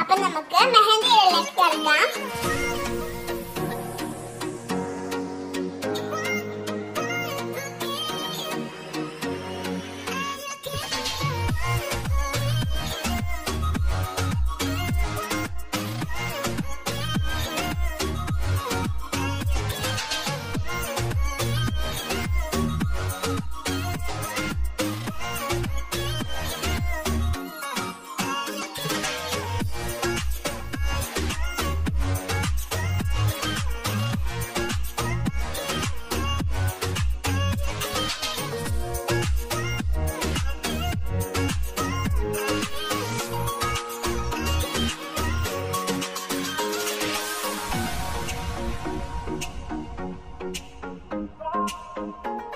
അപ്പൊ നമുക്ക് mehndi Thank you.